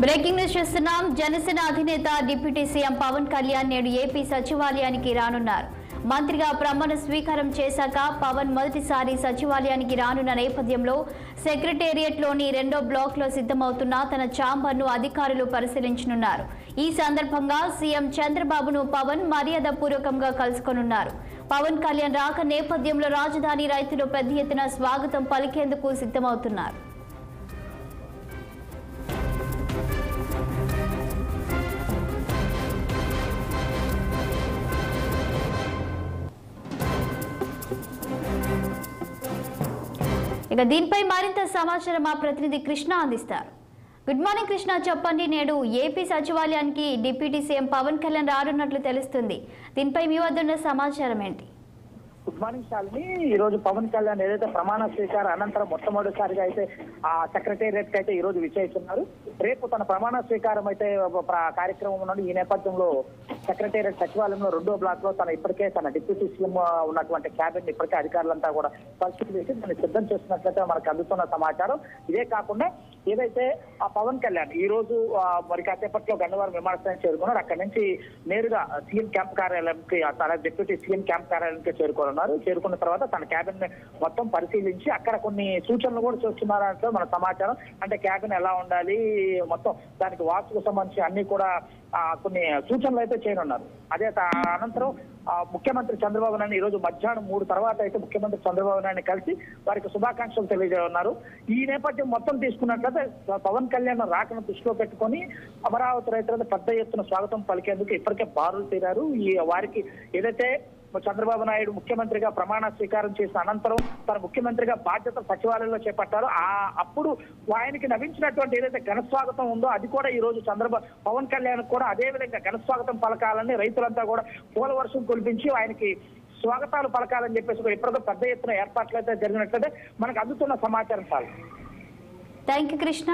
Breaking news చూస్తున్నాం. జనసేన అధినేత deputy CM Pawan Kalyan నేడు ఏపీ సచివాలయానికి రానున్నారు. మంత్రిగా ప్రమాణ స్వీకారం చేశాక పవన్ మొదటిసారి సచివాలయానికి రానున్న నేపథ్యంలో సెక్రటేరియట్లోని రెండో బ్లాక్లో సిద్ధమవుతున్న తన ఛాంబర్ను అధికారులు పరిశీలించనున్నారు. ఈ సందర్భంగా సీఎం చంద్రబాబును పవన్ మర్యాదపూర్వకంగా కలుసుకొనున్నారు. పవన్ కళ్యాణ్ రాక నేపథ్యంలో రాజధాని రైతులు పెద్ద ఎత్తున స్వాగతం పలికేందుకు సిద్ధమవుతున్నారు. ఇక దీనిపై మరింత సమాచారం మా ప్రతినిధి కృష్ణ అందిస్తారు. గుడ్ మార్నింగ్ కృష్ణ చెప్పండి. నేడు ఏపీ సచివాలయానికి డిప్యూటీ సీఎం పవన్ కళ్యాణ్ రానున్నట్లు తెలుస్తుంది. దీనిపై మీ వద్ద ఉన్న సమాచారం ఏంటి? Good morning Shalini. ఈ రోజు పవన్ కళ్యాణ్ ఏదైతే ప్రమాణ స్వీకారం అనంతరం మొట్టమొదటిసారిగా అయితే ఆ సెక్రటేరియట్ అయితే ఈ రోజు విచ్చేస్తున్నారు. రేపు తన ప్రమాణ స్వీకారం అయితే కార్యక్రమం నుండి ఈ నేపథ్యంలో సెక్రటేరియట్ సచివాలయంలో రెండో బ్లాక్లో తన ఇప్పటికే తన డిప్యూటీ సీఎం ఉన్నటువంటి క్యాబినెట్ ఇప్పటికే అధికారులంతా కూడా పరిశీలించి దాన్ని సిద్ధం చేస్తున్నట్లయితే మనకు అందుతున్న సమాచారం. ఇదే కాకుండా ఏదైతే ఆ పవన్ కళ్యాణ్ ఈ రోజు మరి కాసేపట్లో గన్నవరం విమానాశ్రయం చేరుకున్నారు. అక్కడి నుంచి నేరుగా సీఎం క్యాంప్ కార్యాలయంకి తన డిప్యూటీ సీఎం క్యాంప్ కార్యాలయంకి చేరుకోనున్నారు. చేరుకున్న తర్వాత తన క్యాబిన్ మొత్తం పరిశీలించి అక్కడ కొన్ని సూచనలు కూడా చేస్తున్నారంటే మన సమాచారం. అంటే క్యాబిన్ ఎలా ఉండాలి మొత్తం దానికి వాస్తుకు సంబంధించి అన్ని కూడా కొన్ని సూచనలు అయితే చేయనున్నారు. అదే అనంతరం ఆ, ముఖ్యమంత్రి చంద్రబాబు నాయుడు ఈ రోజు మధ్యాహ్నం మూడు తర్వాత అయితే ముఖ్యమంత్రి చంద్రబాబు నాయుడు కలిసి వారికి శుభాకాంక్షలు తెలియజేయన్నారు ఈ నేపథ్యం మొత్తం తీసుకున్నట్లయితే పవన్ కళ్యాణ్ రాకను దృష్టిలో పెట్టుకొని అమరావతి రైతులకు పెద్ద ఎత్తున స్వాగతం పలికేందుకు ఇప్పటికే బారులు తీరారు. ఈ వారికి ఏదైతే చంద్రబాబు నాయుడు ముఖ్యమంత్రిగా ప్రమాణ స్వీకారం చేసిన అనంతరం తన ముఖ్యమంత్రిగా బాధ్యత సచివాలయంలో చేపట్టారు. ఆ అప్పుడు ఆయనకి నవించినటువంటి ఏదైతే ఘన స్వాగతం ఉందో అది కూడా ఈ రోజు చంద్రబాబు పవన్ కళ్యాణ్ కూడా అదే విధంగా ఘన స్వాగతం పలకాలని రైతులంతా కూడా పూల వర్షం కురిపించి ఆయనకి స్వాగతాలు పలకాలని చెప్పేసి కూడా పెద్ద ఎత్తున ఏర్పాట్లు అయితే జరిగినట్లయితే మనకు అందుతున్న సమాచారం చాలు. Thank you Krishna.